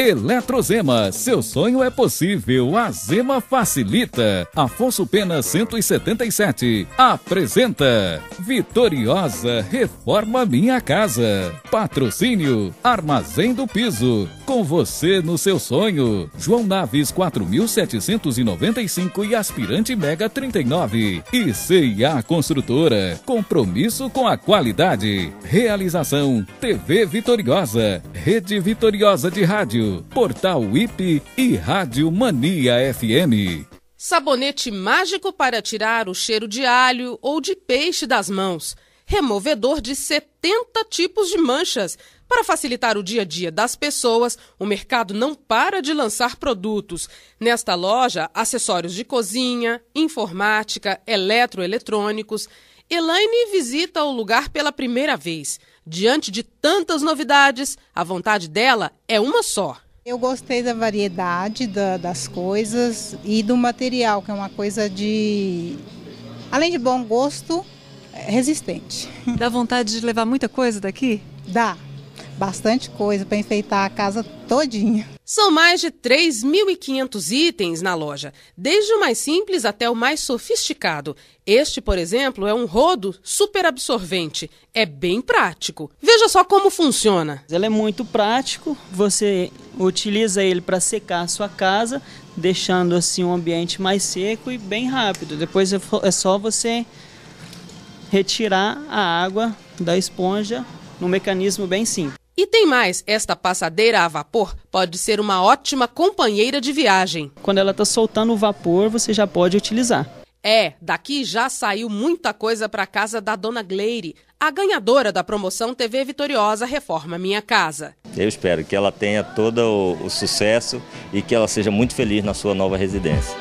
Eletrozema, seu sonho é possível, a Zema facilita. Afonso Pena 177 apresenta Vitoriosa Reforma Minha Casa. Patrocínio Armazém do Piso, com você no seu sonho. João Naves 4795 e Aspirante Mega 39. E CIA Construtora, compromisso com a qualidade. Realização TV Vitoriosa, Rede Vitoriosa de Rádio. Portal WIP e Rádio Mania FM. Sabonete mágico para tirar o cheiro de alho ou de peixe das mãos. Removedor de 70 tipos de manchas. Para facilitar o dia a dia das pessoas, o mercado não para de lançar produtos. Nesta loja, acessórios de cozinha, informática, eletroeletrônicos. Elaine visita o lugar pela primeira vez. Diante de tantas novidades, a vontade dela é uma só. Eu gostei da variedade da, das coisas e do material, que é uma coisa de, além de bom gosto, é resistente. Dá vontade de levar muita coisa daqui? Dá, bastante coisa para enfeitar a casa todinha. São mais de 3.500 itens na loja, desde o mais simples até o mais sofisticado. Este, por exemplo, é um rodo super absorvente. É bem prático. Veja só como funciona. Ele é muito prático, você utiliza ele para secar a sua casa, deixando assim um ambiente mais seco e bem rápido. Depois é, é só você retirar a água da esponja num mecanismo bem simples. E tem mais, esta passadeira a vapor pode ser uma ótima companheira de viagem. Quando ela está soltando o vapor, você já pode utilizar. É, daqui já saiu muita coisa para casa da dona Gleire, a ganhadora da promoção TV Vitoriosa Reforma Minha Casa. Eu espero que ela tenha todo o, o sucesso e que ela seja muito feliz na sua nova residência.